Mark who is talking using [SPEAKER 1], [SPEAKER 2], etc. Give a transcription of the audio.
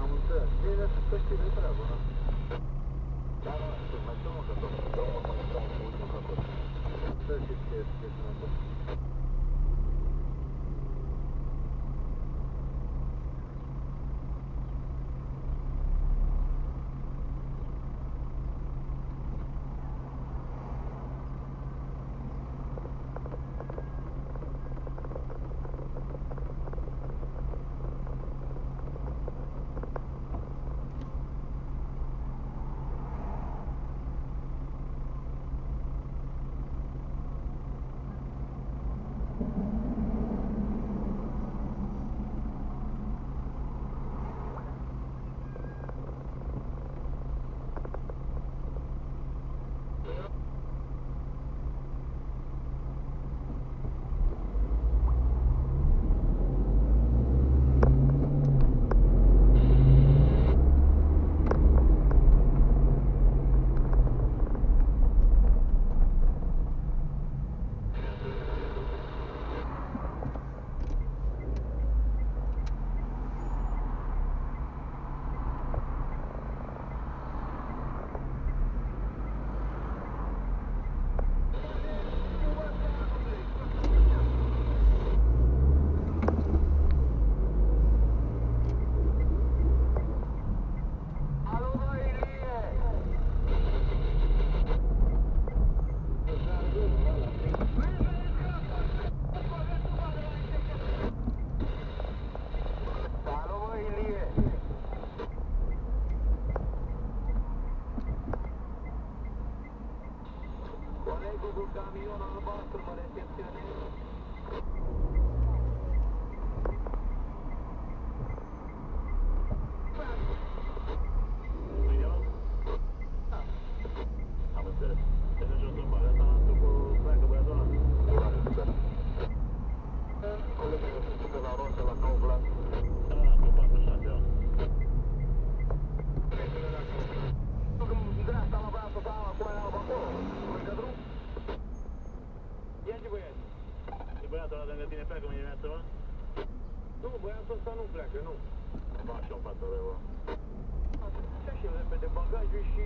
[SPEAKER 1] Am înțeles. Bine să știți de treabă, nu?
[SPEAKER 2] Da, da, să mai știu mă, că tot domnul mă stau cu ultimul capăt.
[SPEAKER 1] Să știți ce este chestia asta.
[SPEAKER 2] Lego col camion
[SPEAKER 3] al vostro, ma
[SPEAKER 2] attenzione. Băiatul ăsta nu pleacă, nu.
[SPEAKER 3] Ba, și-o în față, rău.
[SPEAKER 2] Ce și repede bagajul și